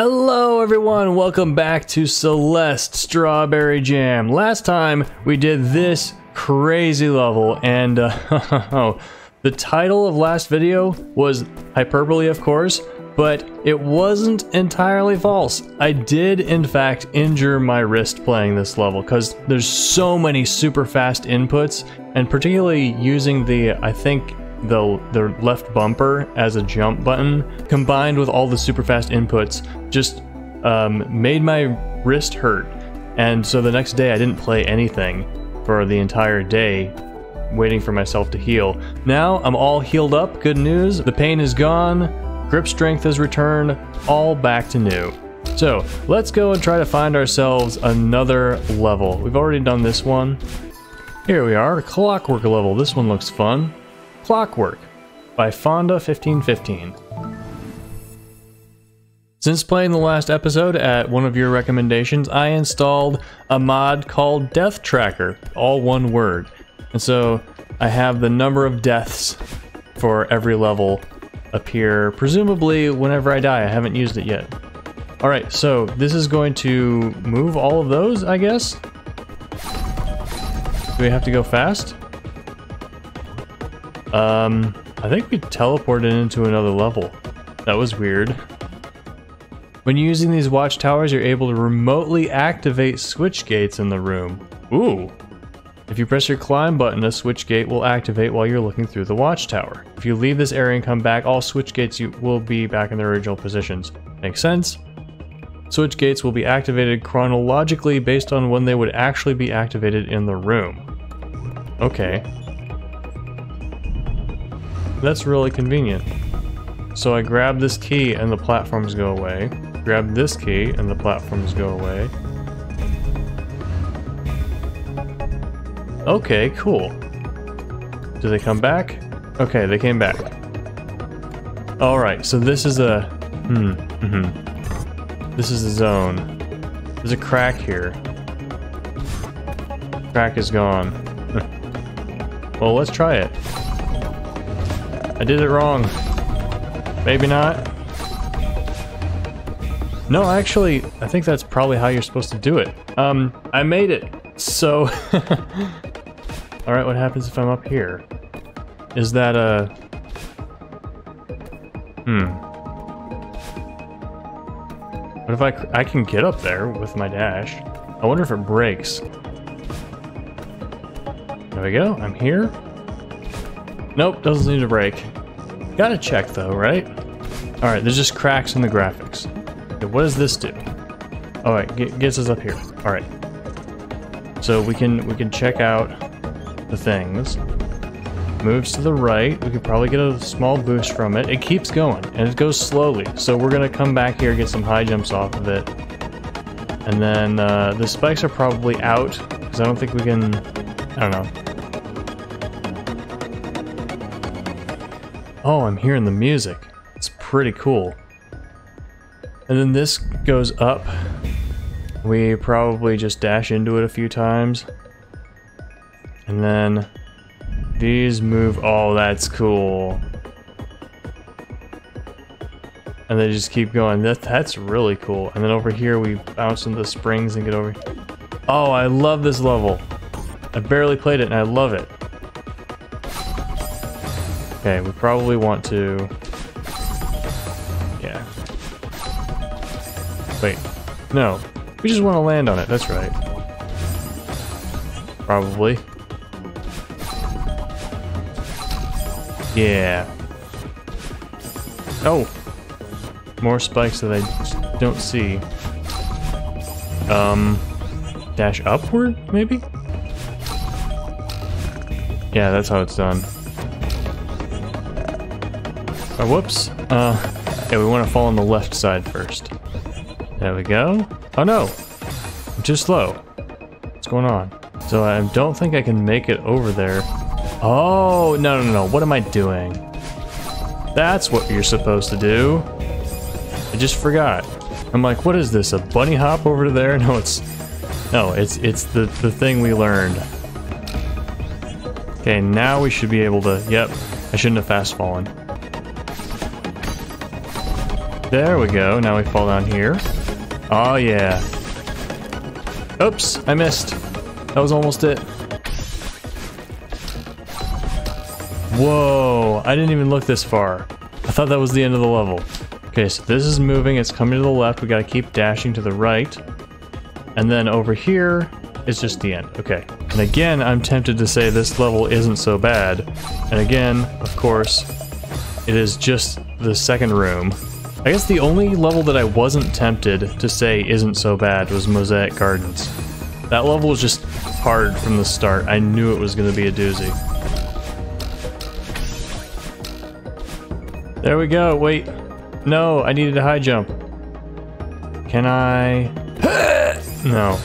Hello everyone, welcome back to Celeste Strawberry Jam. Last time we did this crazy level and uh, the title of last video was hyperbole of course, but it wasn't entirely false. I did in fact injure my wrist playing this level because there's so many super fast inputs and particularly using the, I think the, the left bumper as a jump button, combined with all the super fast inputs, just um, made my wrist hurt. And so the next day I didn't play anything for the entire day, waiting for myself to heal. Now I'm all healed up, good news. The pain is gone, grip strength has returned, all back to new. So let's go and try to find ourselves another level. We've already done this one. Here we are, clockwork level. This one looks fun. Clockwork by Fonda1515. Since playing the last episode at one of your recommendations, I installed a mod called Death Tracker, all one word. And so I have the number of deaths for every level appear, presumably whenever I die. I haven't used it yet. All right, so this is going to move all of those, I guess? Do we have to go fast? Um, I think we teleported into another level. That was weird. When using these watchtowers, you're able to remotely activate switch gates in the room. Ooh. If you press your climb button, a switch gate will activate while you're looking through the watchtower. If you leave this area and come back, all switch gates will be back in their original positions. Makes sense? Switch gates will be activated chronologically based on when they would actually be activated in the room. Okay. That's really convenient. So I grab this key and the platforms go away. Grab this key and the platforms go away. Okay, cool. Do they come back? Okay, they came back. Alright, so this is a... Hmm, mm hmm This is a zone. There's a crack here. Crack is gone. well, let's try it. I did it wrong. Maybe not. No, actually, I think that's probably how you're supposed to do it. Um, I made it. So, alright, what happens if I'm up here? Is that a... Hmm. What if I, I can get up there with my dash? I wonder if it breaks. There we go, I'm here. Nope, doesn't seem to break. Gotta check though, right? Alright, there's just cracks in the graphics. Okay, what does this do? Alright, get, gets us up here. Alright. So we can we can check out the things. Moves to the right. We could probably get a small boost from it. It keeps going, and it goes slowly. So we're gonna come back here, get some high jumps off of it. And then uh, the spikes are probably out, because I don't think we can... I don't know. Oh, I'm hearing the music. It's pretty cool. And then this goes up. We probably just dash into it a few times. And then these move. Oh, that's cool. And they just keep going. That That's really cool. And then over here we bounce into the springs and get over. Oh, I love this level. I barely played it and I love it. Okay, we probably want to... Yeah. Wait. No. We just want to land on it, that's right. Probably. Yeah. Oh! More spikes that I don't see. Um... Dash upward, maybe? Yeah, that's how it's done. Oh, whoops. Uh, yeah, we want to fall on the left side first. There we go. Oh no! I'm too slow. What's going on? So I don't think I can make it over there. Oh, no, no, no. What am I doing? That's what you're supposed to do. I just forgot. I'm like, what is this? A bunny hop over there? No, it's... No, it's it's the, the thing we learned. Okay, now we should be able to... Yep, I shouldn't have fast fallen. There we go. Now we fall down here. Oh, yeah. Oops, I missed. That was almost it. Whoa, I didn't even look this far. I thought that was the end of the level. Okay, so this is moving, it's coming to the left, we gotta keep dashing to the right. And then over here is just the end, okay. And again, I'm tempted to say this level isn't so bad. And again, of course, it is just the second room. I guess the only level that I wasn't tempted to say isn't so bad was Mosaic Gardens. That level was just hard from the start. I knew it was going to be a doozy. There we go. Wait. No, I needed a high jump. Can I? no.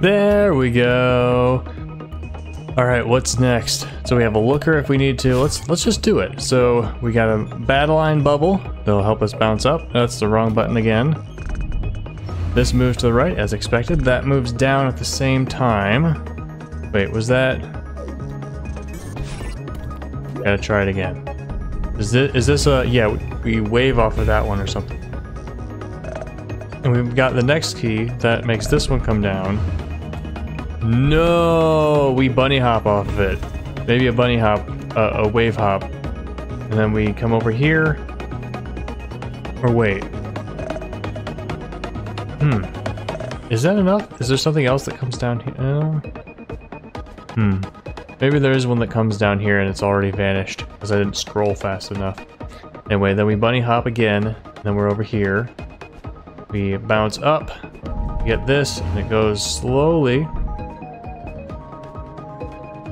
There we go. All right, what's next? So we have a looker if we need to. Let's let's just do it. So we got a battle line bubble that'll help us bounce up. That's the wrong button again. This moves to the right as expected. That moves down at the same time. Wait, was that? Gotta try it again. Is this is this a yeah? We wave off of that one or something. And we've got the next key that makes this one come down. No, we bunny hop off of it. Maybe a bunny hop, uh, a wave hop. And then we come over here. Or wait. Hmm. Is that enough? Is there something else that comes down here? Hmm. Maybe there is one that comes down here and it's already vanished because I didn't scroll fast enough. Anyway, then we bunny hop again. Then we're over here. We bounce up. Get this, and it goes slowly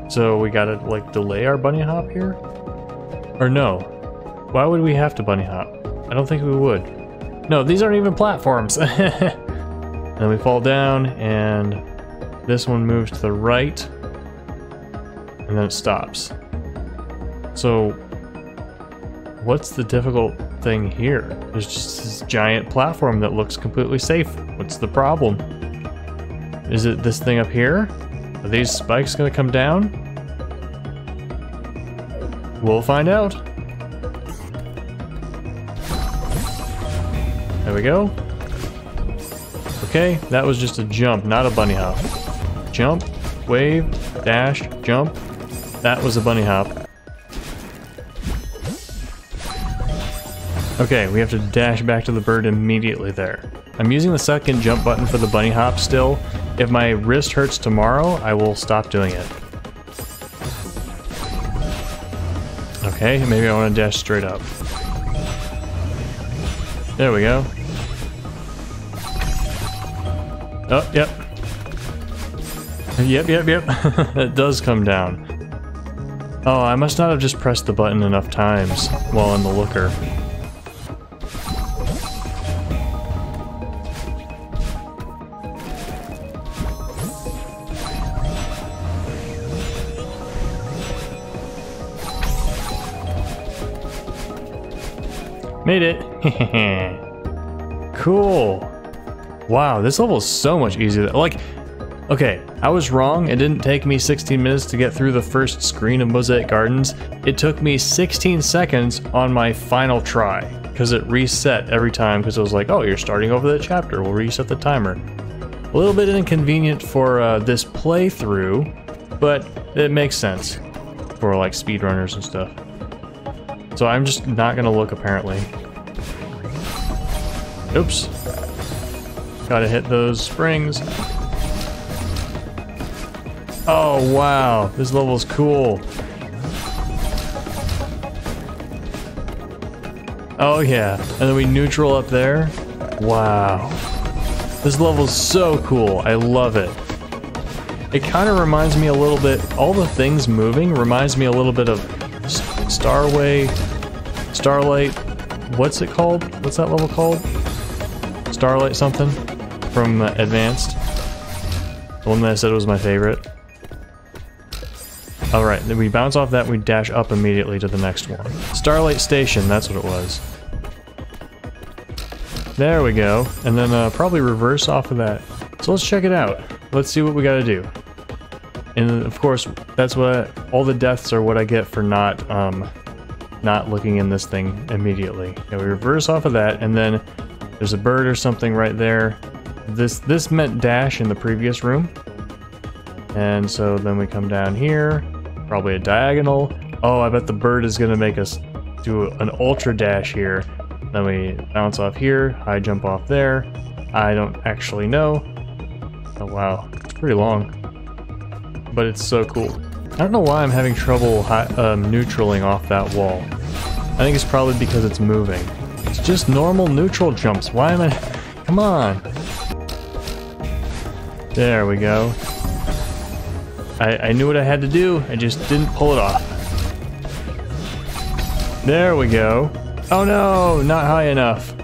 so we gotta, like, delay our bunny hop here? Or no? Why would we have to bunny hop? I don't think we would. No, these aren't even platforms! and we fall down, and this one moves to the right, and then it stops. So, what's the difficult thing here? There's just this giant platform that looks completely safe. What's the problem? Is it this thing up here? Are these spikes gonna come down? We'll find out. There we go. Okay, that was just a jump, not a bunny hop. Jump, wave, dash, jump. That was a bunny hop. Okay, we have to dash back to the bird immediately there. I'm using the second jump button for the bunny hop still. If my wrist hurts tomorrow, I will stop doing it. Okay, maybe I want to dash straight up. There we go. Oh, yep. Yep, yep, yep. it does come down. Oh, I must not have just pressed the button enough times while in the looker. Made it. cool. Wow, this level is so much easier. Like, okay, I was wrong. It didn't take me 16 minutes to get through the first screen of Mosaic Gardens. It took me 16 seconds on my final try because it reset every time because it was like, oh, you're starting over the chapter. We'll reset the timer. A little bit inconvenient for uh, this playthrough, but it makes sense for like speedrunners and stuff. So I'm just not gonna look apparently. Oops. Gotta hit those springs. Oh wow, this level's cool. Oh yeah, and then we neutral up there. Wow. This level's so cool, I love it. It kind of reminds me a little bit, all the things moving reminds me a little bit of Starway, Starlight, what's it called? What's that level called? Starlight something from uh, Advanced. The one that I said was my favorite. Alright, then we bounce off that we dash up immediately to the next one. Starlight Station, that's what it was. There we go. And then uh, probably reverse off of that. So let's check it out. Let's see what we gotta do. And of course, that's what all the deaths are what I get for not um, not looking in this thing immediately. And we reverse off of that, and then there's a bird or something right there. This this meant dash in the previous room. And so then we come down here, probably a diagonal. Oh, I bet the bird is gonna make us do an ultra dash here. Then we bounce off here, high jump off there. I don't actually know. Oh wow, it's pretty long. But it's so cool. I don't know why I'm having trouble um, neutraling off that wall. I think it's probably because it's moving. It's just normal neutral jumps. Why am I... Come on. There we go. I, I knew what I had to do, I just didn't pull it off. There we go. Oh no, not high enough.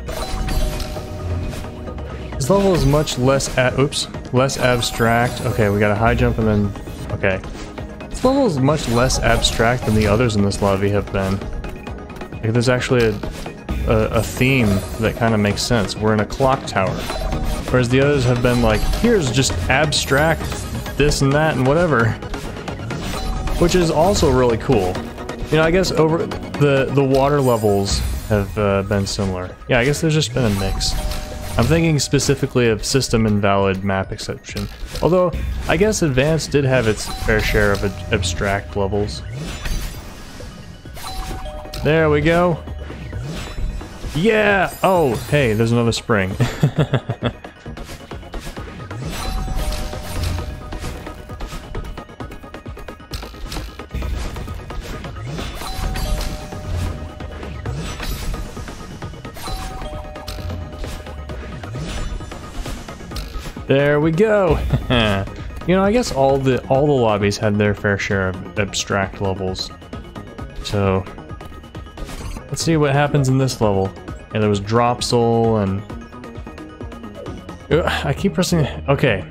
This level is much less oops, less abstract. Okay, we got a high jump and then okay. This level is much less abstract than the others in this lobby have been. Like, there's actually a, a, a theme that kind of makes sense. We're in a clock tower. Whereas the others have been like, here's just abstract this and that and whatever. Which is also really cool. You know, I guess over the, the water levels have uh, been similar. Yeah, I guess there's just been a mix. I'm thinking specifically of system invalid map exception. Although, I guess Advanced did have its fair share of abstract levels. There we go. Yeah! Oh, hey, there's another spring. There we go. you know, I guess all the all the lobbies had their fair share of abstract levels. So let's see what happens in this level. Yeah, there was Dropsol and I keep pressing. Okay,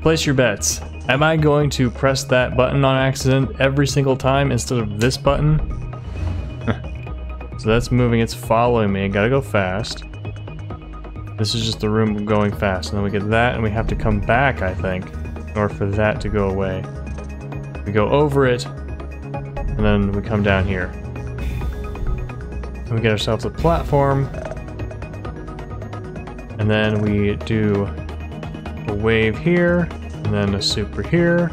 place your bets. Am I going to press that button on accident every single time instead of this button? so that's moving. It's following me. I gotta go fast. This is just the room going fast, and then we get that, and we have to come back, I think, in order for that to go away. We go over it, and then we come down here. And we get ourselves a platform, and then we do a wave here, and then a super here,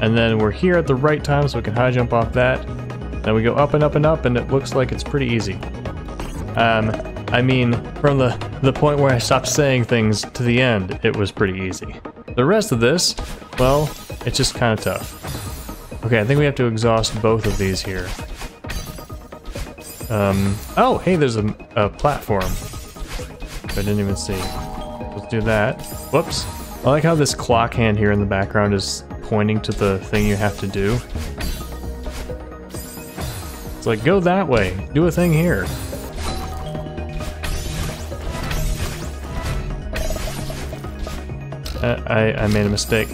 and then we're here at the right time so we can high jump off that. Then we go up and up and up, and it looks like it's pretty easy. Um, I mean, from the, the point where I stopped saying things to the end, it was pretty easy. The rest of this, well, it's just kind of tough. Okay, I think we have to exhaust both of these here. Um, oh, hey, there's a, a platform. I didn't even see. Let's do that. Whoops. I like how this clock hand here in the background is pointing to the thing you have to do. It's like, go that way. Do a thing here. Uh, I, I made a mistake.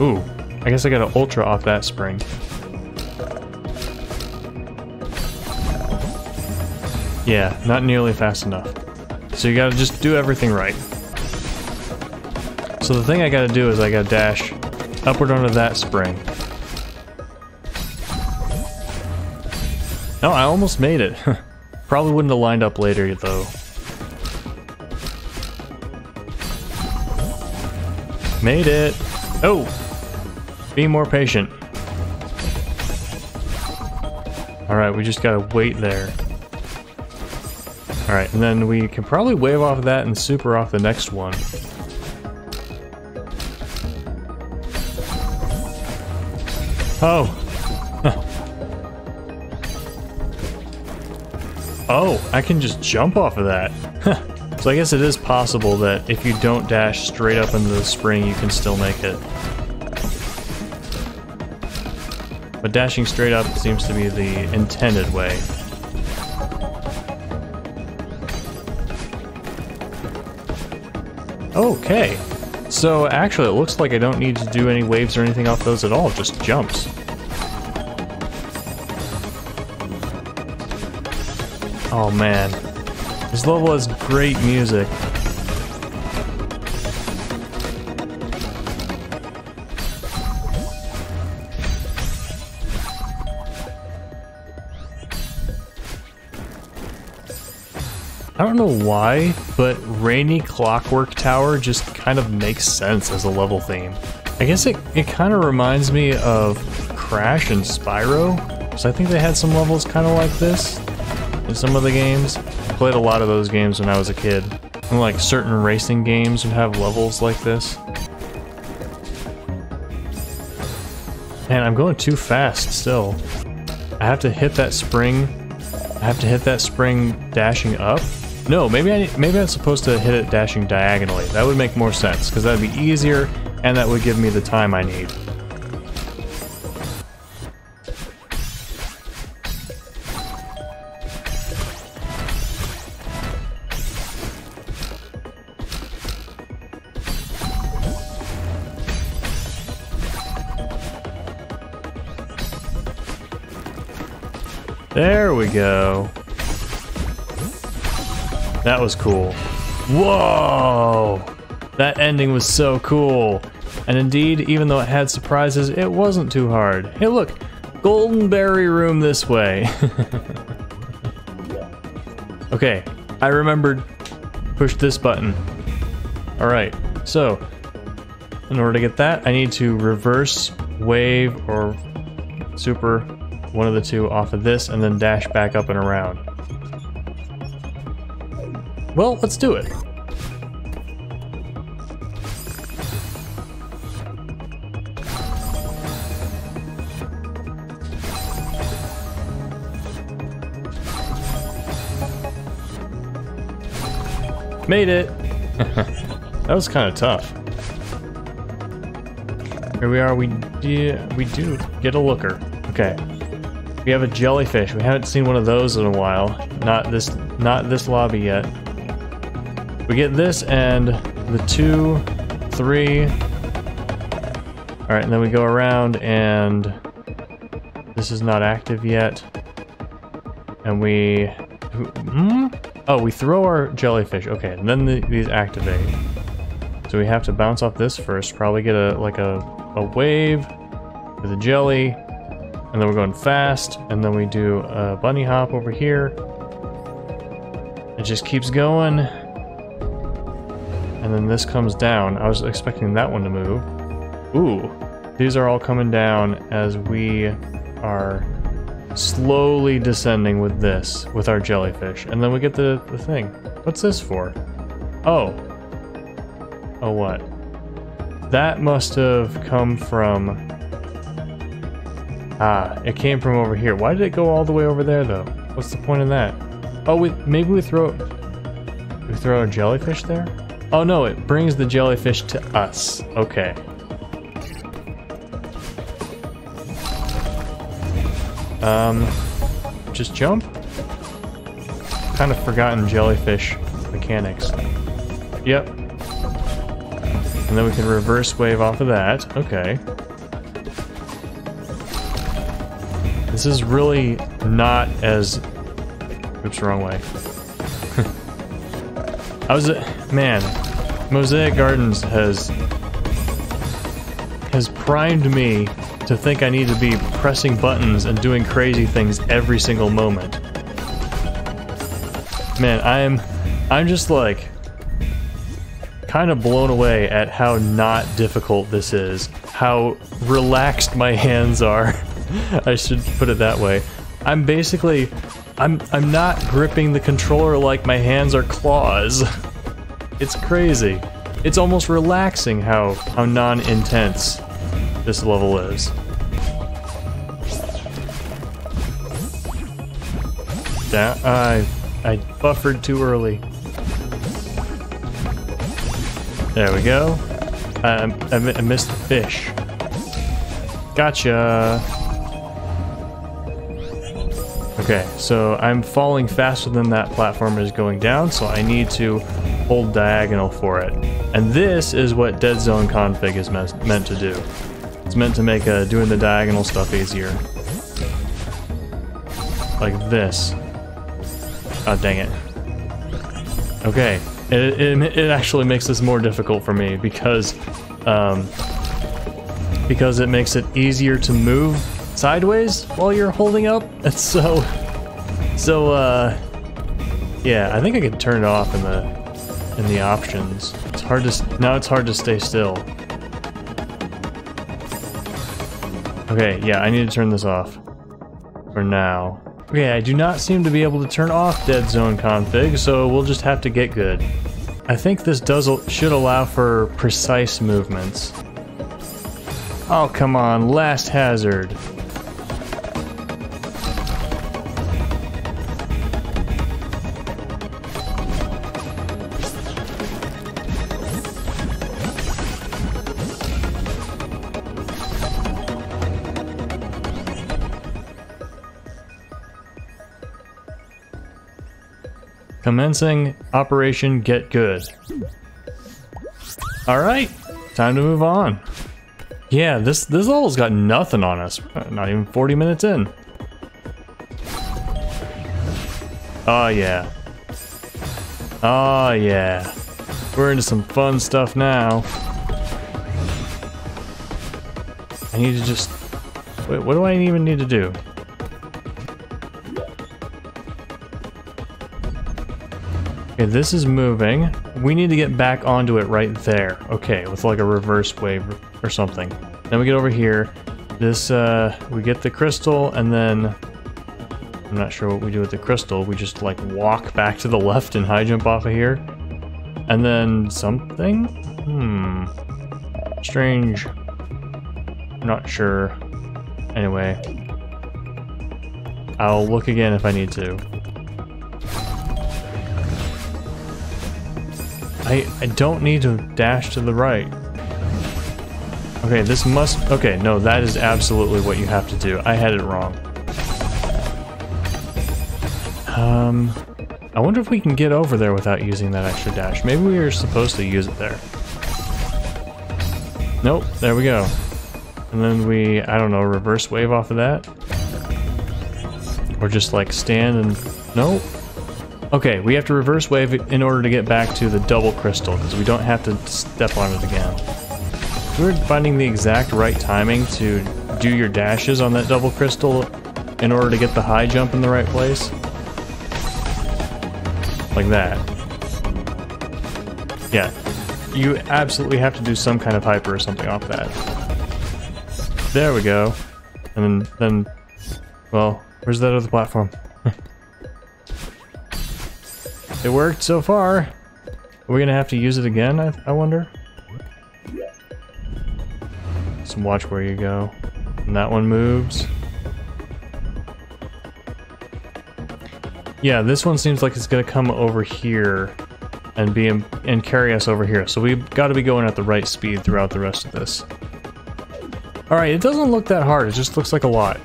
Ooh, I guess I got an ultra off that spring. Yeah, not nearly fast enough. So you gotta just do everything right. So the thing I gotta do is I gotta dash upward onto that spring. No, I almost made it. Probably wouldn't have lined up later though. Made it. Oh! Be more patient. Alright, we just gotta wait there. Alright, and then we can probably wave off of that and super off the next one. Oh! oh, I can just jump off of that. So I guess it is possible that if you don't dash straight up into the spring, you can still make it. But dashing straight up seems to be the intended way. Okay. So actually it looks like I don't need to do any waves or anything off those at all, just jumps. Oh man, this level has great music. I don't know why, but Rainy Clockwork Tower just kind of makes sense as a level theme. I guess it, it kind of reminds me of Crash and Spyro, because I think they had some levels kind of like this in some of the games. Played a lot of those games when I was a kid. And like certain racing games would have levels like this. Man, I'm going too fast still. I have to hit that spring. I have to hit that spring dashing up. No, maybe I maybe I'm supposed to hit it dashing diagonally. That would make more sense because that'd be easier and that would give me the time I need. There we go. That was cool. Whoa! That ending was so cool. And indeed, even though it had surprises, it wasn't too hard. Hey look, Golden Berry Room this way. okay, I remembered. Push this button. Alright, so, in order to get that, I need to reverse, wave, or super one of the two off of this and then dash back up and around. Well, let's do it. Made it! that was kind of tough. Here we are, we, do, we do get a looker. Okay. We have a jellyfish. We haven't seen one of those in a while. Not this not this lobby yet. We get this and the two, three. Alright, and then we go around and this is not active yet. And we hmm? Oh, we throw our jellyfish. Okay, and then the, these activate. So we have to bounce off this first, probably get a like a, a wave with a jelly, and then we're going fast, and then we do a bunny hop over here. It just keeps going. And then this comes down. I was expecting that one to move. Ooh, these are all coming down as we are slowly descending with this, with our jellyfish. And then we get the, the thing. What's this for? Oh. Oh, what? That must have come from Ah, it came from over here. Why did it go all the way over there, though? What's the point of that? Oh, we, maybe we throw... We throw a jellyfish there? Oh no, it brings the jellyfish to us. Okay. Um, just jump? Kind of forgotten jellyfish mechanics. Yep. And then we can reverse wave off of that. Okay. This is really not as... Oops, wrong way. I was... Uh, man, Mosaic Gardens has... has primed me to think I need to be pressing buttons and doing crazy things every single moment. Man, I'm... I'm just like... kind of blown away at how not difficult this is. How relaxed my hands are. I should put it that way. I'm basically, I'm, I'm not gripping the controller like my hands are claws. It's crazy. It's almost relaxing how, how non-intense this level is. Down, I, I buffered too early. There we go. I, I, I missed the fish. Gotcha. Okay, so I'm falling faster than that platform is going down, so I need to hold diagonal for it. And this is what Dead Zone config is meant to do. It's meant to make uh, doing the diagonal stuff easier. Like this. Oh, dang it. Okay, it, it, it actually makes this more difficult for me because, um, because it makes it easier to move sideways while you're holding up. And so, so, uh, Yeah, I think I could turn it off in the in the options. It's hard to now. It's hard to stay still. Okay, yeah, I need to turn this off for now. Okay, I do not seem to be able to turn off dead zone config, so we'll just have to get good. I think this does should allow for precise movements. Oh, come on, last hazard. Commencing Operation Get Good. Alright, time to move on. Yeah, this, this level's got nothing on us. Uh, not even 40 minutes in. Oh yeah. Oh yeah. We're into some fun stuff now. I need to just... Wait, what do I even need to do? Okay, this is moving. We need to get back onto it right there. Okay, with like a reverse wave or something. Then we get over here. This, uh, we get the crystal and then... I'm not sure what we do with the crystal. We just like walk back to the left and high jump off of here. And then something? Hmm. Strange. Not sure. Anyway. I'll look again if I need to. I, I don't need to dash to the right. Okay, this must... Okay, no, that is absolutely what you have to do. I had it wrong. Um... I wonder if we can get over there without using that extra dash. Maybe we are supposed to use it there. Nope, there we go. And then we, I don't know, reverse wave off of that? Or just like stand and... Nope. Okay, we have to reverse wave in order to get back to the double crystal, because we don't have to step on it again. We're finding the exact right timing to do your dashes on that double crystal in order to get the high jump in the right place. Like that. Yeah, you absolutely have to do some kind of hyper or something off that. There we go. And then, then well, where's that other platform? It worked so far. Are we gonna have to use it again, I, I wonder? So watch where you go. And that one moves. Yeah, this one seems like it's gonna come over here and be in, and carry us over here. So we've got to be going at the right speed throughout the rest of this. All right, it doesn't look that hard. It just looks like a lot.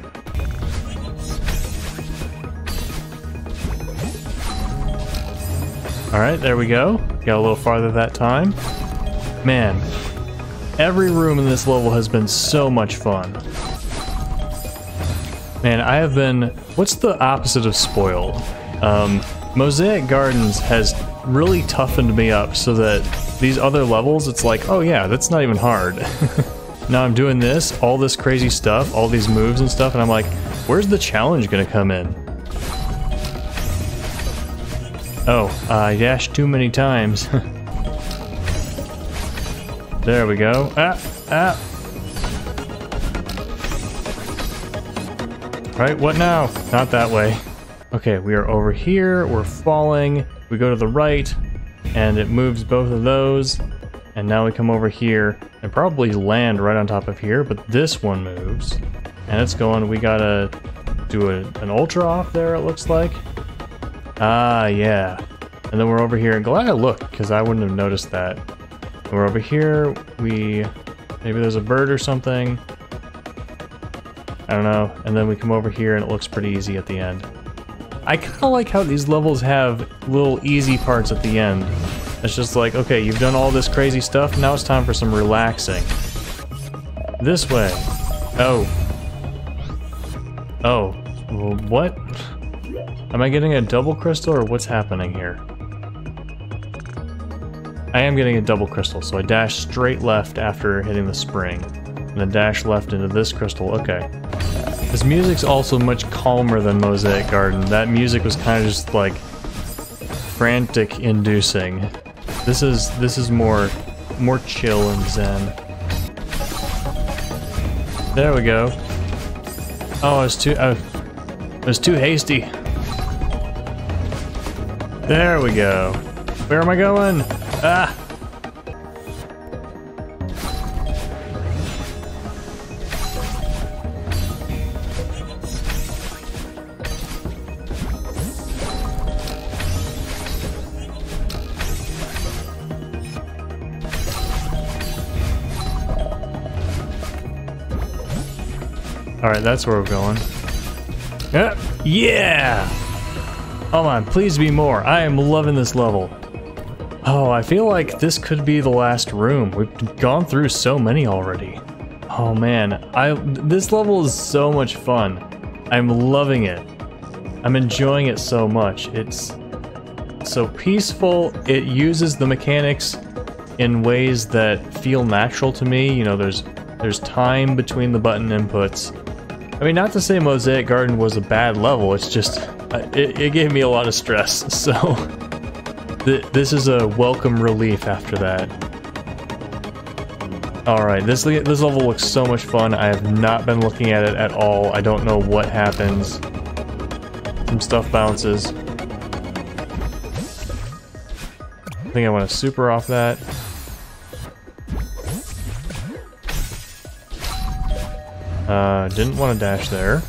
Alright, there we go. Got a little farther that time. Man, every room in this level has been so much fun. Man, I have been... What's the opposite of spoiled? Um, Mosaic Gardens has really toughened me up so that these other levels, it's like, oh yeah, that's not even hard. now I'm doing this, all this crazy stuff, all these moves and stuff, and I'm like, where's the challenge gonna come in? Oh, I dashed too many times. there we go. Ah, ah. Right, what now? Not that way. Okay, we are over here, we're falling, we go to the right, and it moves both of those, and now we come over here and probably land right on top of here, but this one moves, and it's going, we gotta do a, an ultra off there, it looks like. Ah, yeah. And then we're over here. Glad I looked, because I wouldn't have noticed that. And we're over here. We... Maybe there's a bird or something. I don't know. And then we come over here and it looks pretty easy at the end. I kind of like how these levels have little easy parts at the end. It's just like, okay, you've done all this crazy stuff, now it's time for some relaxing. This way. Oh. Oh. What? Am I getting a double crystal or what's happening here? I am getting a double crystal, so I dash straight left after hitting the spring. And then dash left into this crystal, okay. This music's also much calmer than Mosaic Garden. That music was kind of just like frantic inducing. This is this is more more chill and zen. There we go. Oh, I was too I was too hasty. There we go. Where am I going? Ah! Alright, that's where we're going. Yeah! Yeah! Come on, please be more. I am loving this level. Oh, I feel like this could be the last room. We've gone through so many already. Oh man, I this level is so much fun. I'm loving it. I'm enjoying it so much. It's so peaceful. It uses the mechanics in ways that feel natural to me. You know, there's there's time between the button inputs. I mean, not to say Mosaic Garden was a bad level, it's just, it, it gave me a lot of stress, so th this is a welcome relief after that. Alright, this, this level looks so much fun, I have not been looking at it at all, I don't know what happens. Some stuff bounces. I think I want to super off that. Uh, didn't want to dash there.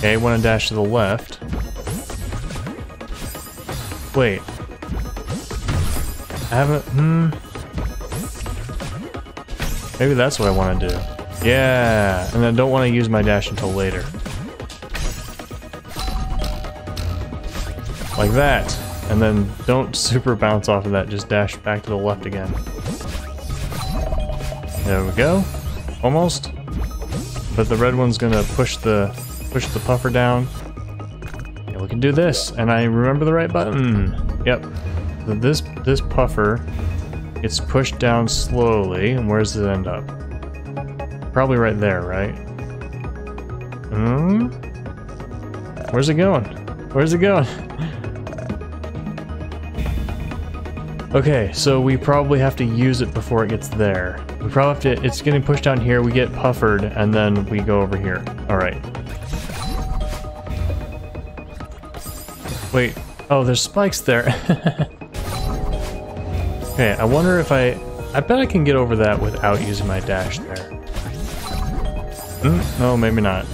Okay, want to dash to the left. Wait. I haven't, hmm. Maybe that's what I want to do. Yeah, and I don't want to use my dash until later. Like that. And then don't super bounce off of that, just dash back to the left again. There we go. Almost. But the red one's gonna push the push the puffer down. Yeah, we can do this, and I remember the right button. Yep. So this this puffer gets pushed down slowly, and where does it end up? Probably right there, right? Hmm? Where's it going? Where's it going? Okay, so we probably have to use it before it gets there. We probably have to, it's getting pushed down here, we get puffered, and then we go over here. Alright. Wait, oh, there's spikes there. okay, I wonder if I, I bet I can get over that without using my dash there. Mm, no, maybe not.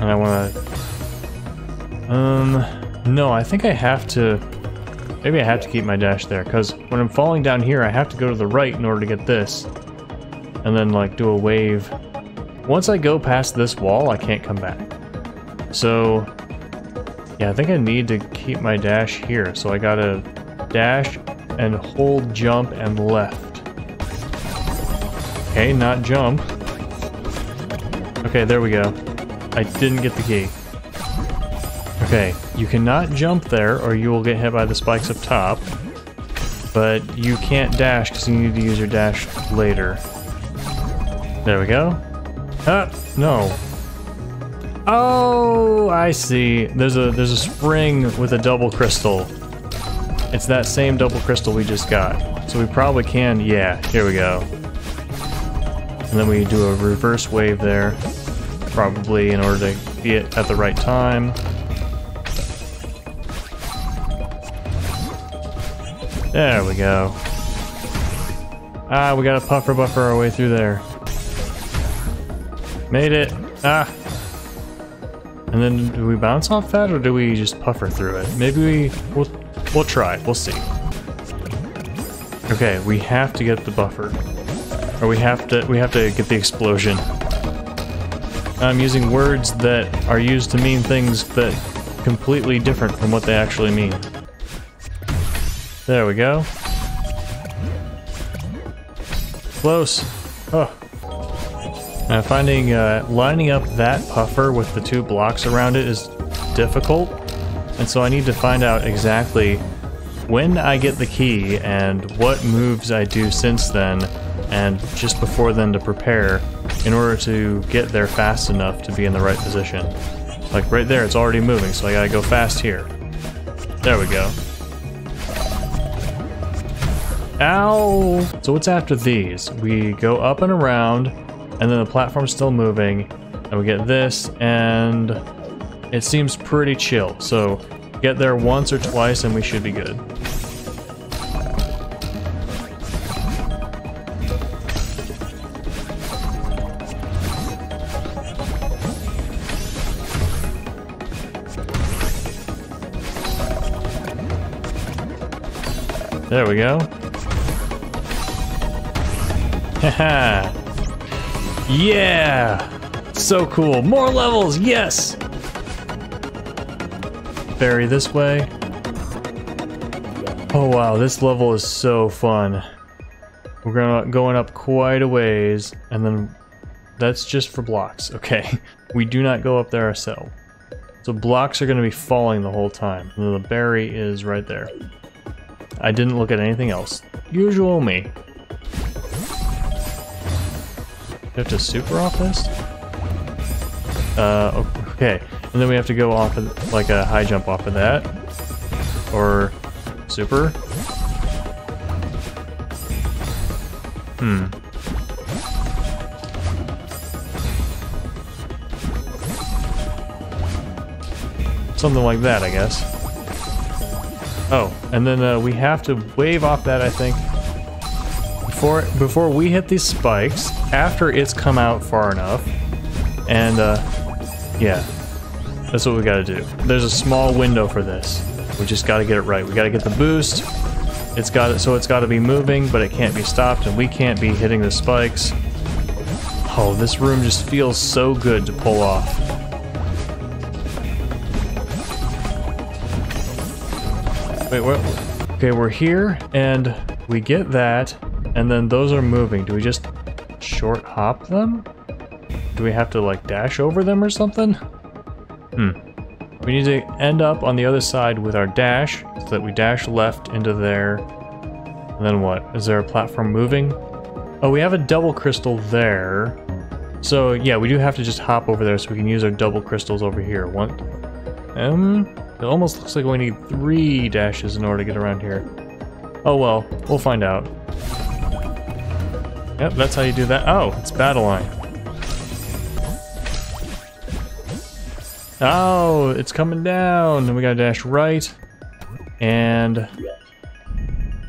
And I want to, um, no, I think I have to Maybe I have to keep my dash there, because when I'm falling down here, I have to go to the right in order to get this. And then, like, do a wave. Once I go past this wall, I can't come back. So, yeah, I think I need to keep my dash here. So I gotta dash and hold jump and left. Okay, not jump. Okay, there we go. I didn't get the key. Okay, you cannot jump there or you will get hit by the spikes up top. But you can't dash because you need to use your dash later. There we go. Ah, no. Oh, I see. There's a there's a spring with a double crystal. It's that same double crystal we just got. So we probably can, yeah, here we go. And then we do a reverse wave there, probably in order to be it at the right time. There we go. Ah, we gotta puffer buffer our way through there. Made it. Ah. And then do we bounce off that or do we just puffer through it? Maybe we we'll we'll try. We'll see. Okay, we have to get the buffer. Or we have to we have to get the explosion. I'm using words that are used to mean things that completely different from what they actually mean. There we go. Close. Oh. Now finding, uh, lining up that puffer with the two blocks around it is difficult. And so I need to find out exactly when I get the key and what moves I do since then and just before then to prepare in order to get there fast enough to be in the right position. Like right there, it's already moving, so I gotta go fast here. There we go. Ow! So what's after these? We go up and around, and then the platform's still moving, and we get this, and it seems pretty chill. So get there once or twice and we should be good. There we go. Haha. Yeah! So cool. More levels, yes! Berry this way. Oh wow, this level is so fun. We're gonna going up quite a ways, and then that's just for blocks, okay? We do not go up there ourselves. So blocks are gonna be falling the whole time. And the berry is right there. I didn't look at anything else. Usual me. You have to super off this? Uh, okay. And then we have to go off of, like a high jump off of that. Or super. Hmm. Something like that, I guess. Oh, and then uh, we have to wave off that, I think. Before, before we hit these spikes, after it's come out far enough. And, uh, yeah. That's what we gotta do. There's a small window for this. We just gotta get it right. We gotta get the boost. It's got it, so it's gotta be moving, but it can't be stopped, and we can't be hitting the spikes. Oh, this room just feels so good to pull off. Wait, what? Okay, we're here, and we get that, and then those are moving. Do we just short hop them? Do we have to, like, dash over them or something? Hmm. We need to end up on the other side with our dash, so that we dash left into there. And then what? Is there a platform moving? Oh, we have a double crystal there. So, yeah, we do have to just hop over there so we can use our double crystals over here. One... Um... It almost looks like we need three dashes in order to get around here. Oh well, we'll find out. Yep, that's how you do that. Oh, it's Badeline. Oh, it's coming down. And we gotta dash right. And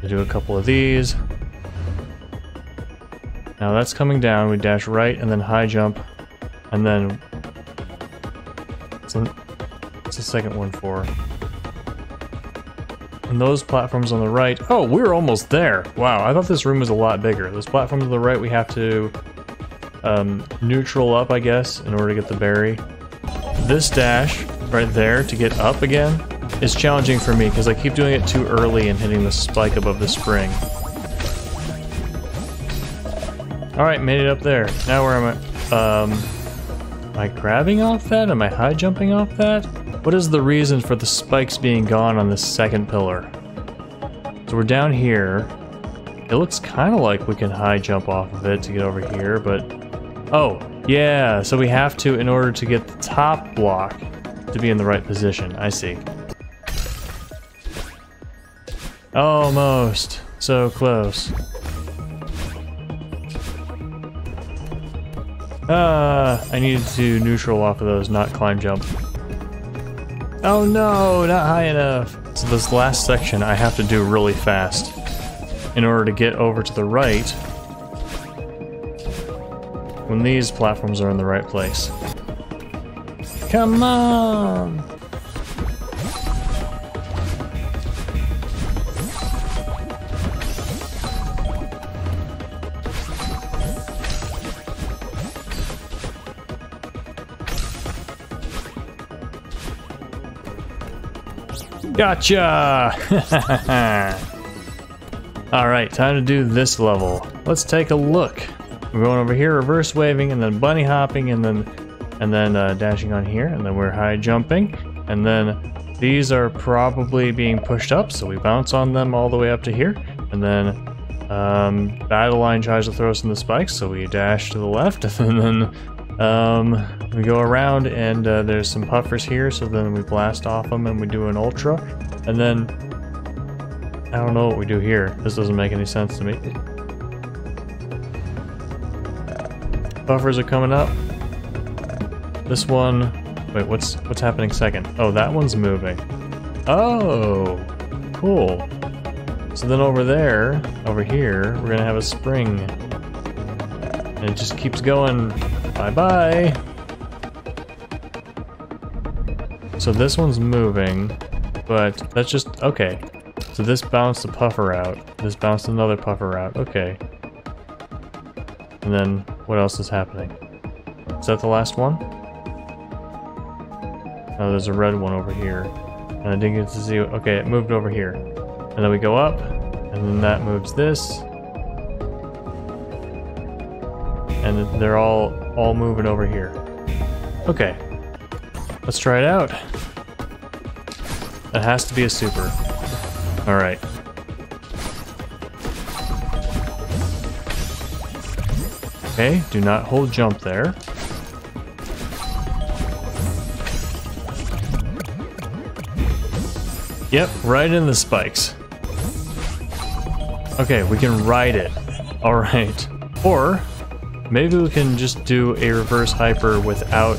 do a couple of these. Now that's coming down. We dash right and then high jump. And then... What's the second one for? And those platforms on the right... Oh, we're almost there! Wow, I thought this room was a lot bigger. Those platforms on the right we have to um, neutral up, I guess, in order to get the berry. This dash right there to get up again is challenging for me because I keep doing it too early and hitting the spike above the spring. Alright, made it up there. Now where am I? Um, am I grabbing off that? Am I high jumping off that? What is the reason for the spikes being gone on this second pillar? So we're down here. It looks kind of like we can high jump off of it to get over here, but... Oh, yeah, so we have to in order to get the top block to be in the right position. I see. Almost. So close. Ah, I needed to neutral off of those, not climb jump. Oh no, not high enough. So this last section I have to do really fast in order to get over to the right when these platforms are in the right place. Come on! Gotcha! Alright, time to do this level. Let's take a look. We're going over here, reverse waving, and then bunny hopping, and then and then uh, dashing on here, and then we're high jumping, and then these are probably being pushed up, so we bounce on them all the way up to here, and then Um, Badeline tries to throw us in the spikes, so we dash to the left, and then um, we go around, and uh, there's some puffers here, so then we blast off them, and we do an ultra, and then I don't know what we do here. This doesn't make any sense to me. Buffers are coming up. This one, wait, what's what's happening second? Oh, that one's moving. Oh, cool. So then over there, over here, we're gonna have a spring. And it just keeps going. Bye-bye. So this one's moving, but that's just, okay. So this bounced a puffer out. This bounced another puffer out. Okay. And then what else is happening? Is that the last one? Oh, there's a red one over here. And I didn't get to see, okay, it moved over here. And then we go up, and then that moves this. And they're all, all moving over here. Okay. Let's try it out. It has to be a super. Alright. Okay, do not hold jump there. Yep, right in the spikes. Okay, we can ride it. Alright. Or, maybe we can just do a reverse hyper without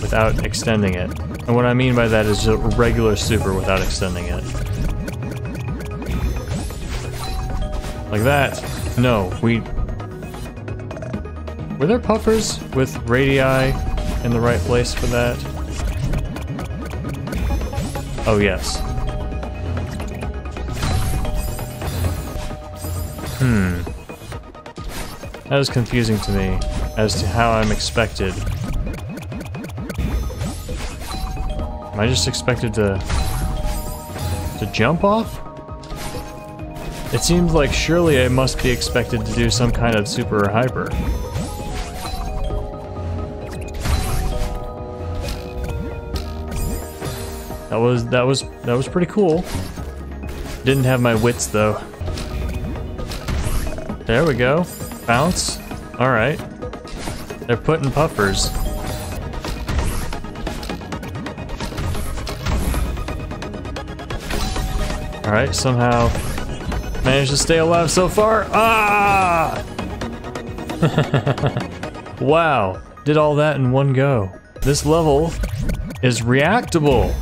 without extending it. And what I mean by that is a regular super without extending it. Like that. No, we... Were there puffers with radii in the right place for that? Oh, yes. Hmm. That is confusing to me as to how I'm expected. Am I just expected to... to jump off? It seems like surely I must be expected to do some kind of super or hyper. That was that was that was pretty cool. Didn't have my wits though. There we go. Bounce. Alright. They're putting puffers. Alright, somehow managed to stay alive so far. Ah! wow, did all that in one go. This level is reactable.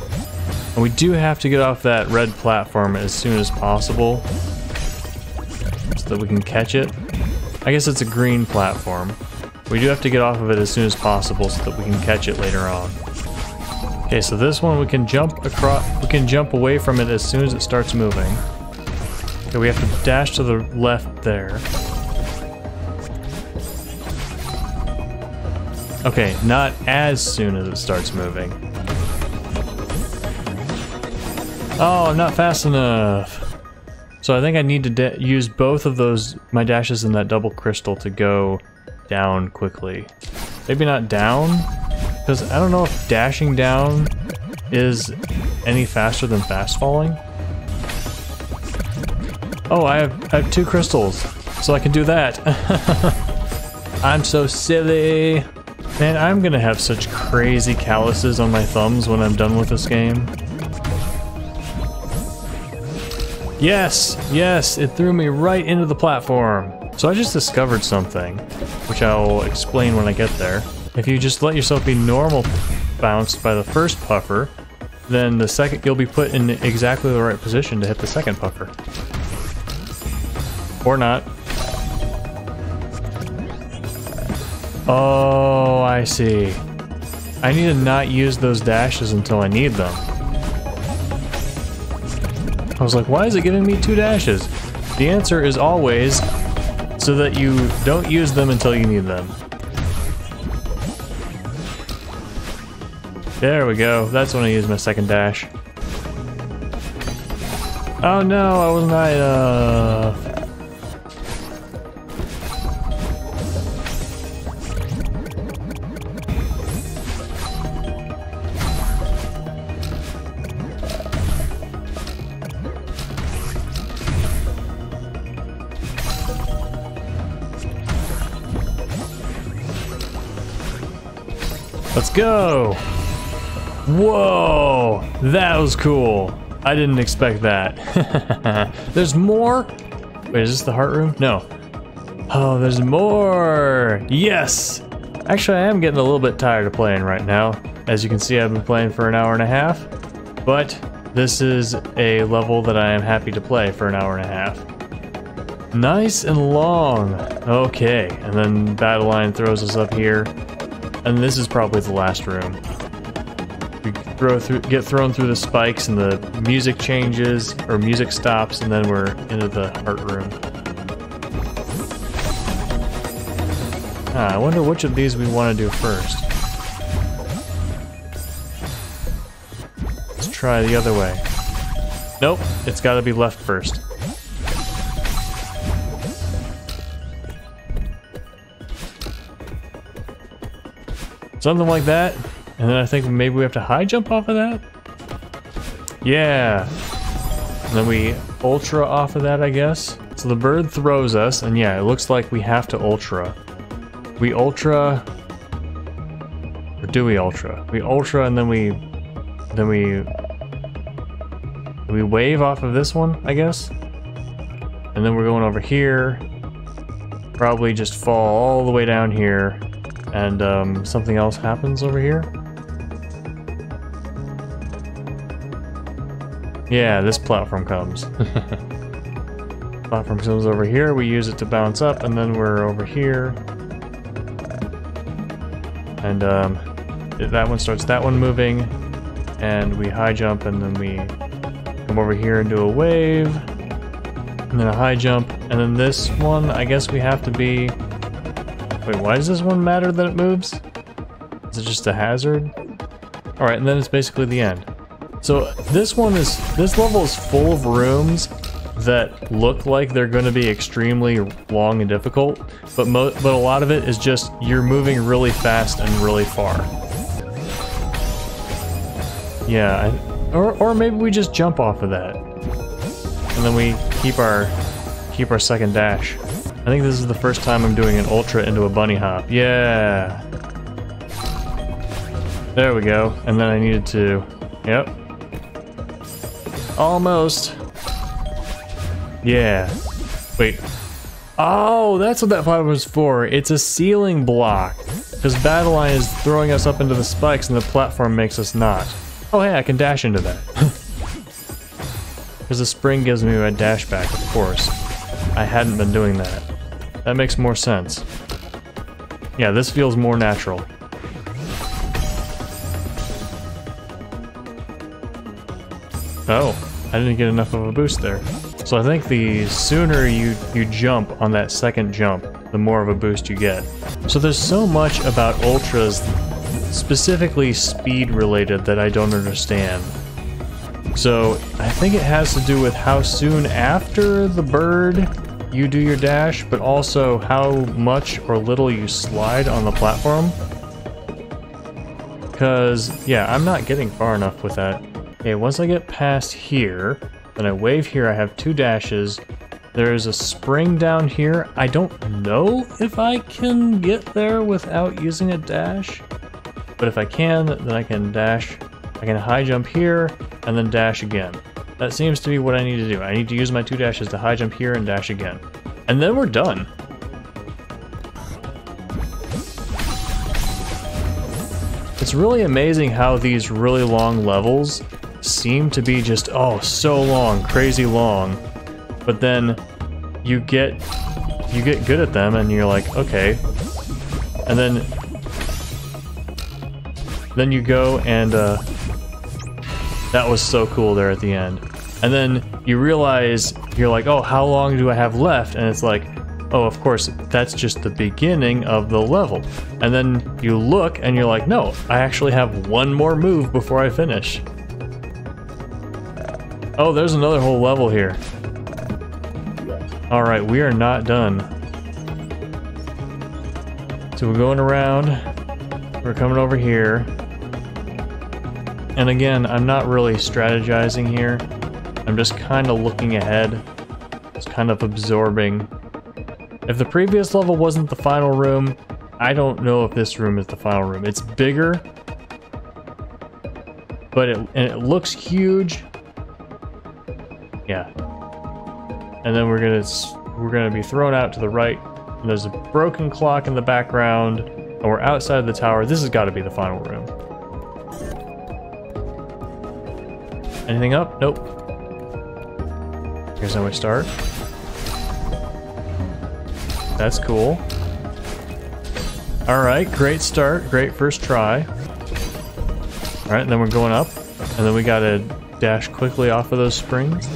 And we do have to get off that red platform as soon as possible so that we can catch it. I guess it's a green platform. We do have to get off of it as soon as possible so that we can catch it later on. Okay, so this one we can jump across, we can jump away from it as soon as it starts moving. Okay, we have to dash to the left there. Okay, not as soon as it starts moving. Oh, I'm not fast enough. So I think I need to use both of those, my dashes in that double crystal to go down quickly. Maybe not down, because I don't know if dashing down is any faster than fast falling. Oh, I have, I have two crystals, so I can do that. I'm so silly. Man, I'm gonna have such crazy calluses on my thumbs when I'm done with this game. Yes, yes, it threw me right into the platform. So I just discovered something, which I'll explain when I get there. If you just let yourself be normal bounced by the first puffer, then the second you'll be put in exactly the right position to hit the second puffer. Or not. Oh, I see. I need to not use those dashes until I need them. I was like, why is it giving me two dashes? The answer is always so that you don't use them until you need them. There we go. That's when I use my second dash. Oh no, I wasn't high uh, enough. Go. Whoa, that was cool. I didn't expect that. There's more? Wait, is this the heart room? No. Oh, there's more. Yes. Actually, I am getting a little bit tired of playing right now. As you can see, I've been playing for an hour and a half, but this is a level that I am happy to play for an hour and a half. Nice and long. Okay, and then Badeline throws us up here. And this is probably the last room. We throw through, get thrown through the spikes and the music changes, or music stops, and then we're into the heart room. Ah, I wonder which of these we want to do first. Let's try the other way. Nope, it's got to be left first. Something like that. And then I think maybe we have to high jump off of that? Yeah. And then we ultra off of that, I guess. So the bird throws us, and yeah, it looks like we have to ultra. We ultra... Or do we ultra? We ultra and then we... Then we... We wave off of this one, I guess? And then we're going over here. Probably just fall all the way down here and um, something else happens over here. Yeah, this platform comes. platform comes over here, we use it to bounce up, and then we're over here. And um, that one starts that one moving, and we high jump, and then we come over here and do a wave, and then a high jump, and then this one, I guess we have to be Wait, why does this one matter that it moves? Is it just a hazard? Alright, and then it's basically the end. So this one is, this level is full of rooms that look like they're going to be extremely long and difficult, but but a lot of it is just you're moving really fast and really far. Yeah, or or maybe we just jump off of that, and then we keep our keep our second dash. I think this is the first time I'm doing an ultra into a bunny hop. Yeah. There we go. And then I needed to... Yep. Almost. Yeah. Wait. Oh, that's what that platform was for. It's a ceiling block. Because Badeline is throwing us up into the spikes and the platform makes us not. Oh hey, I can dash into that. Because the spring gives me a dash back, of course. I hadn't been doing that. That makes more sense. Yeah, this feels more natural. Oh, I didn't get enough of a boost there. So I think the sooner you, you jump on that second jump, the more of a boost you get. So there's so much about Ultras, specifically speed related, that I don't understand. So I think it has to do with how soon after the bird you do your dash, but also how much or little you slide on the platform. Because, yeah, I'm not getting far enough with that. Okay, once I get past here, then I wave here, I have two dashes. There's a spring down here. I don't know if I can get there without using a dash. But if I can, then I can dash. I can high jump here, and then dash again. That seems to be what I need to do. I need to use my two dashes to high jump here and dash again. And then we're done. It's really amazing how these really long levels seem to be just, oh, so long, crazy long. But then you get you get good at them and you're like, okay. And then then you go and uh, that was so cool there at the end. And then you realize, you're like, oh, how long do I have left? And it's like, oh, of course, that's just the beginning of the level. And then you look and you're like, no, I actually have one more move before I finish. Oh, there's another whole level here. Alright, we are not done. So we're going around. We're coming over here. And again, I'm not really strategizing here. I'm just kind of looking ahead, just kind of absorbing. If the previous level wasn't the final room, I don't know if this room is the final room. It's bigger, but it, and it looks huge. Yeah. And then we're gonna we're gonna be thrown out to the right. And there's a broken clock in the background, and we're outside of the tower. This has got to be the final room. Anything up? Nope. Here's how we start. That's cool. Alright, great start. Great first try. Alright, then we're going up. And then we gotta dash quickly off of those springs.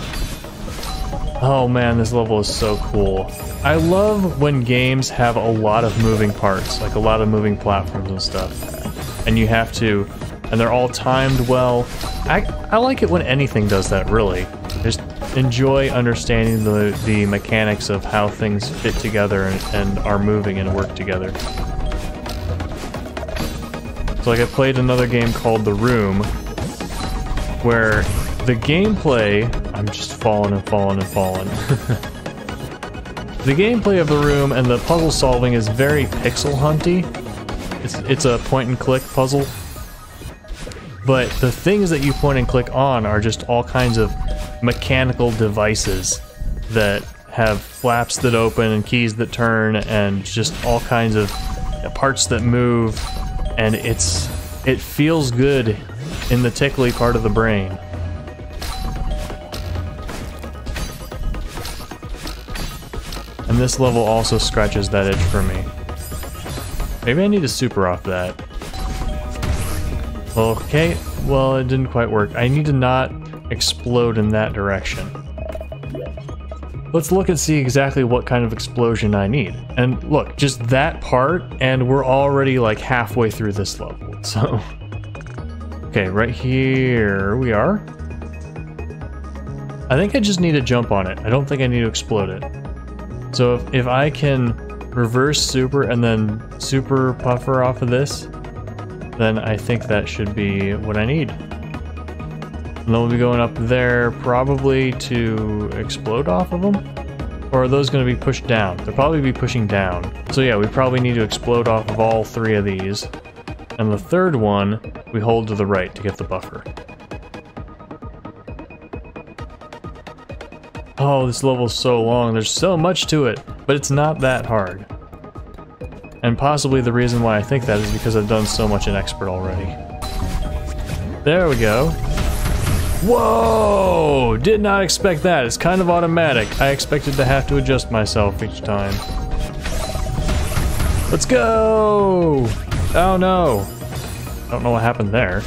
Oh man, this level is so cool. I love when games have a lot of moving parts, like a lot of moving platforms and stuff. And you have to, and they're all timed well. I, I like it when anything does that, really. Just enjoy understanding the, the mechanics of how things fit together and, and are moving and work together. So like I played another game called The Room, where the gameplay, I'm just falling and falling and falling. the gameplay of The Room and the puzzle solving is very pixel hunty. It's, it's a point and click puzzle. But the things that you point and click on are just all kinds of mechanical devices that have flaps that open and keys that turn and just all kinds of parts that move and it's it feels good in the tickly part of the brain. And this level also scratches that itch for me. Maybe I need to super off that. Okay, well it didn't quite work. I need to not explode in that direction. Let's look and see exactly what kind of explosion I need. And look, just that part, and we're already like halfway through this level. So, okay, right here we are. I think I just need to jump on it. I don't think I need to explode it. So if, if I can reverse super and then super puffer off of this, then I think that should be what I need. And then we'll be going up there probably to explode off of them? Or are those going to be pushed down? They'll probably be pushing down. So yeah, we probably need to explode off of all three of these. And the third one, we hold to the right to get the buffer. Oh, this level's so long. There's so much to it, but it's not that hard. And possibly the reason why I think that is because I've done so much in Expert already. There we go. Whoa! Did not expect that. It's kind of automatic. I expected to have to adjust myself each time. Let's go! Oh no! I don't know what happened there.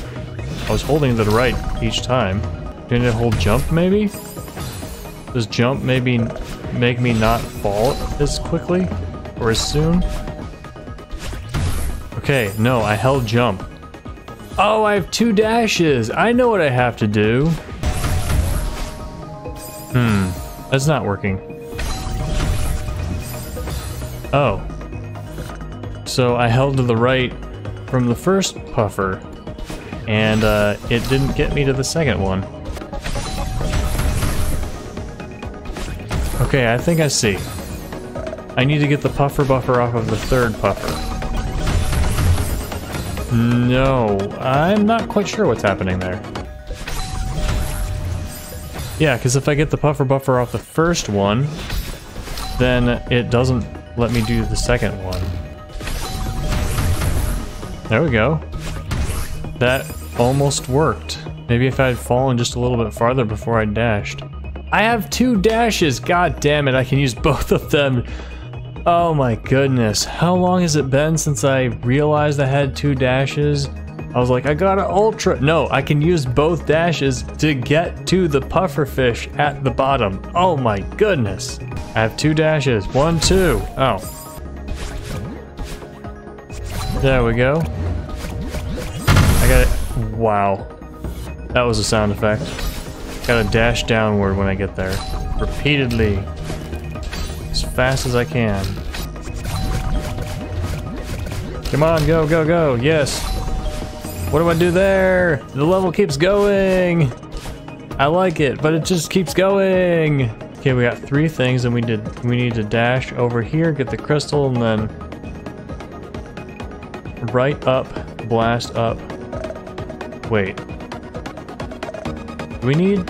I was holding to the right each time. Didn't it hold jump maybe? Does jump maybe make me not fall as quickly? Or as soon? Okay, no, I held jump. Oh, I have two dashes. I know what I have to do. Hmm, that's not working. Oh. So I held to the right from the first puffer, and uh, it didn't get me to the second one. Okay, I think I see. I need to get the puffer buffer off of the third puffer. No, I'm not quite sure what's happening there. Yeah, because if I get the puffer buffer off the first one, then it doesn't let me do the second one. There we go. That almost worked. Maybe if I had fallen just a little bit farther before I dashed. I have two dashes! God damn it, I can use both of them Oh my goodness. How long has it been since I realized I had two dashes? I was like, I got an ultra. No, I can use both dashes to get to the puffer fish at the bottom. Oh my goodness. I have two dashes. One, two. Oh. There we go. I got it. Wow. That was a sound effect. Gotta dash downward when I get there. Repeatedly fast as I can. Come on, go, go, go. Yes. What do I do there? The level keeps going. I like it, but it just keeps going. Okay, we got three things and we did we need to dash over here, get the crystal, and then right up, blast up. Wait. We need...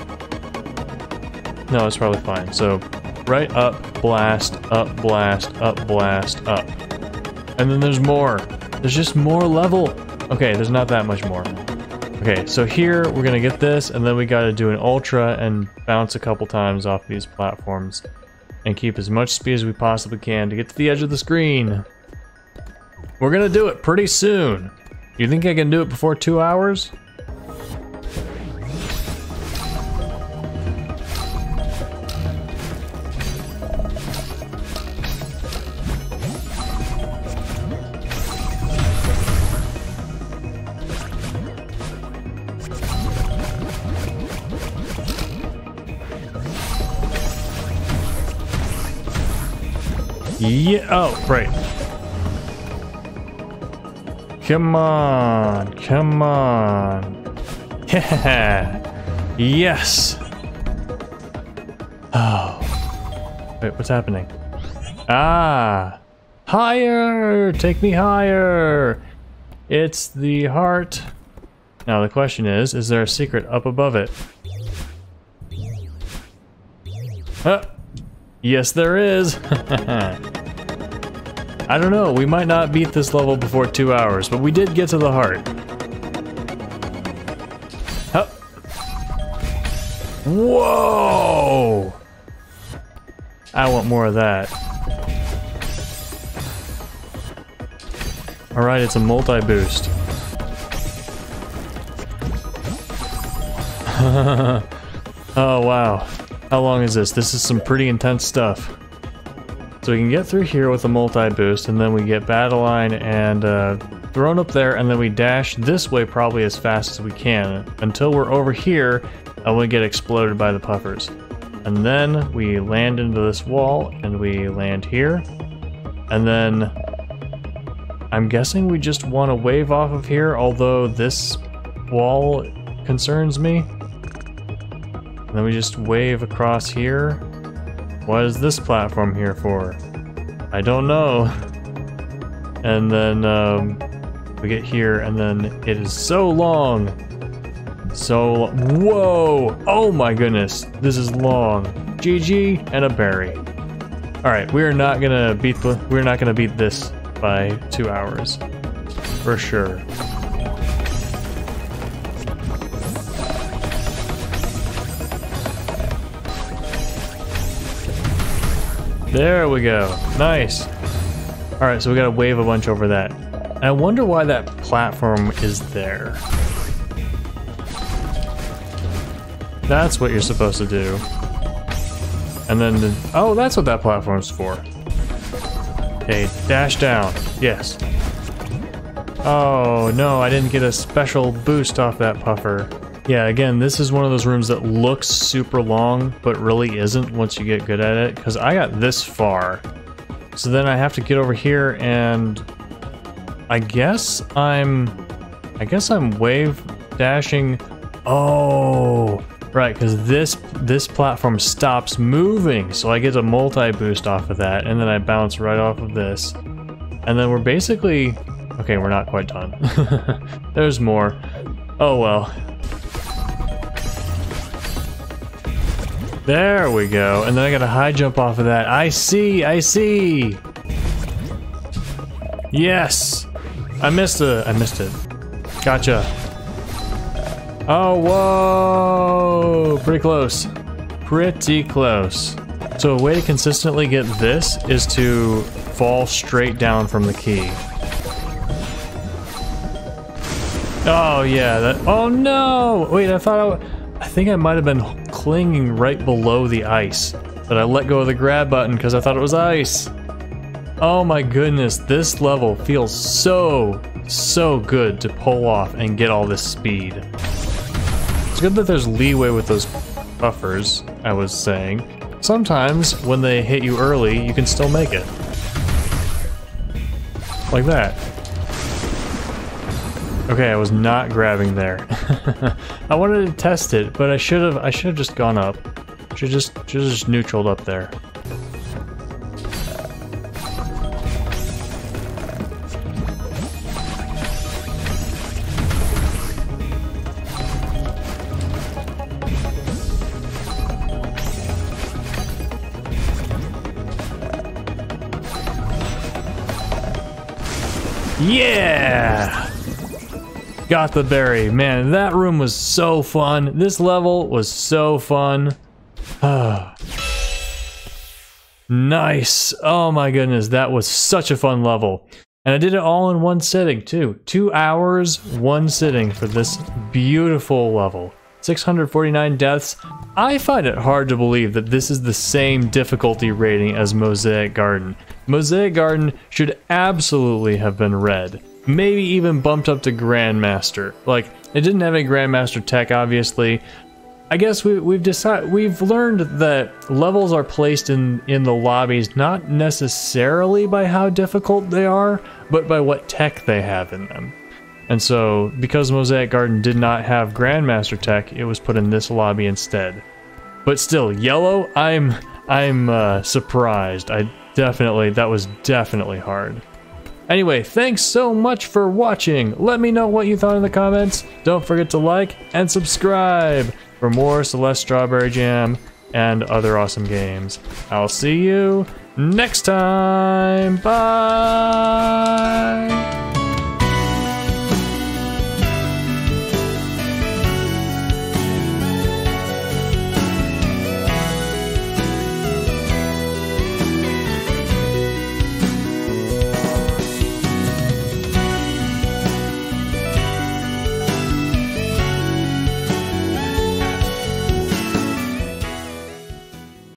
No, it's probably fine. So, right up, blast, up, blast, up, blast, up. And then there's more. There's just more level. Okay, there's not that much more. Okay, so here we're gonna get this, and then we gotta do an ultra and bounce a couple times off these platforms. And keep as much speed as we possibly can to get to the edge of the screen. We're gonna do it pretty soon. You think I can do it before two hours? Yeah, oh, right. Come on, come on. Yeah. Yes. Oh. Wait, what's happening? Ah. Higher! Take me higher! It's the heart. Now the question is, is there a secret up above it? Huh. Yes, there is. I don't know, we might not beat this level before two hours, but we did get to the heart. Huh. Whoa! I want more of that. Alright, it's a multi-boost. oh, wow. How long is this? This is some pretty intense stuff. So we can get through here with a multi-boost, and then we get Badeline and uh, thrown up there, and then we dash this way probably as fast as we can until we're over here and we get exploded by the puffers. And then we land into this wall, and we land here, and then I'm guessing we just want to wave off of here, although this wall concerns me. And then we just wave across here. What is this platform here for? I don't know. And then um, we get here, and then it is so long. So, whoa! Oh my goodness, this is long. GG and a berry. All right, we are not gonna beat the. We're not gonna beat this by two hours, for sure. There we go. Nice. All right, so we gotta wave a bunch over that. I wonder why that platform is there. That's what you're supposed to do. And then, the, oh, that's what that platform's for. Okay, dash down. Yes. Oh, no, I didn't get a special boost off that puffer. Yeah, again, this is one of those rooms that looks super long, but really isn't once you get good at it, because I got this far. So then I have to get over here and I guess I'm, I guess I'm wave dashing. Oh, right, because this, this platform stops moving, so I get a multi-boost off of that, and then I bounce right off of this. And then we're basically, okay, we're not quite done. There's more. Oh well, There we go. And then I got a high jump off of that. I see, I see. Yes. I missed it. I missed it. Gotcha. Oh, whoa. Pretty close. Pretty close. So a way to consistently get this is to fall straight down from the key. Oh, yeah. That. Oh, no. Wait, I thought I... I think I might have been clinging right below the ice, but I let go of the grab button because I thought it was ice. Oh my goodness, this level feels so, so good to pull off and get all this speed. It's good that there's leeway with those buffers, I was saying. Sometimes, when they hit you early, you can still make it. Like that. Okay, I was not grabbing there. I wanted to test it, but I should have I should have just gone up. Should just should just neutraled up there. Yeah! Got the berry. Man, that room was so fun. This level was so fun. nice. Oh my goodness, that was such a fun level. And I did it all in one sitting too. Two hours, one sitting for this beautiful level. 649 deaths. I find it hard to believe that this is the same difficulty rating as Mosaic Garden. Mosaic Garden should absolutely have been red. Maybe even bumped up to Grandmaster. Like, it didn't have a Grandmaster tech, obviously. I guess we, we've decided we've learned that levels are placed in in the lobbies not necessarily by how difficult they are, but by what tech they have in them. And so, because Mosaic Garden did not have Grandmaster tech, it was put in this lobby instead. But still, yellow, I'm I'm uh, surprised. I definitely that was definitely hard. Anyway, thanks so much for watching. Let me know what you thought in the comments. Don't forget to like and subscribe for more Celeste Strawberry Jam and other awesome games. I'll see you next time. Bye.